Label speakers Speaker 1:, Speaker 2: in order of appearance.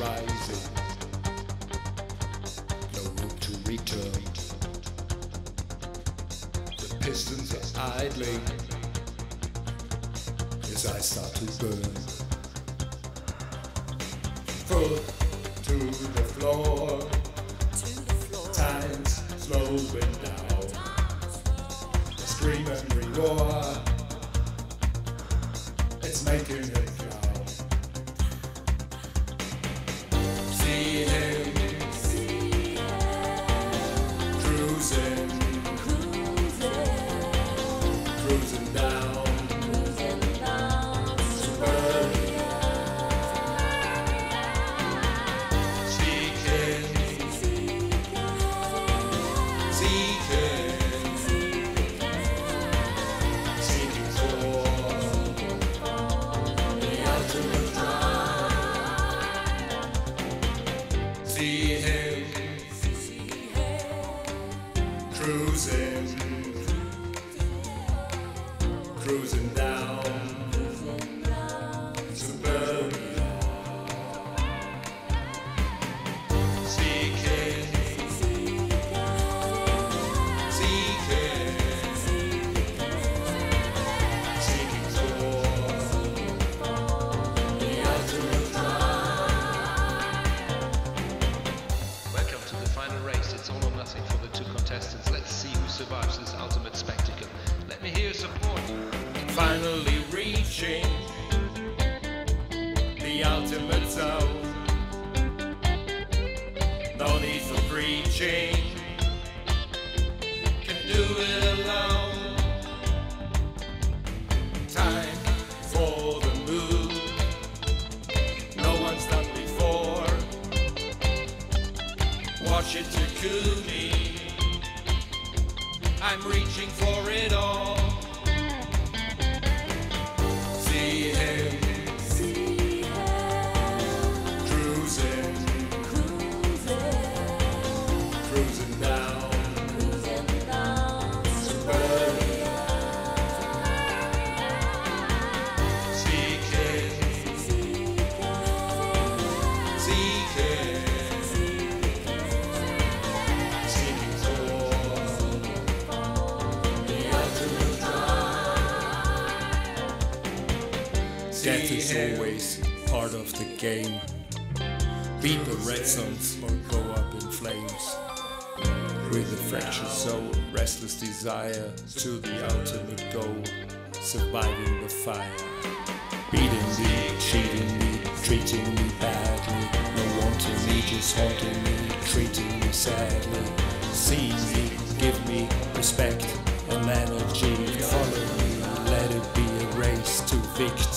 Speaker 1: rising. No room to return. The pistons are idling as I start to burn. Foot to the floor. Time's slowing down. Scream and roar. It's making it cruising
Speaker 2: final race. It's all or nothing for the two contestants. Let's see who survives this ultimate spectacle. Let me hear support.
Speaker 1: finally reaching the ultimate zone. No need for preaching, can do it alone. I'm reaching for it all. Death is always part of the game. Beat the red suns or go up in flames. With a fractured soul, restless desire to the ultimate goal, surviving the fire. Beating me, cheating me, treating me badly. No wanting me, just haunting me, treating me sadly. See me, give me respect and energy. Follow me, let it be a race to victory.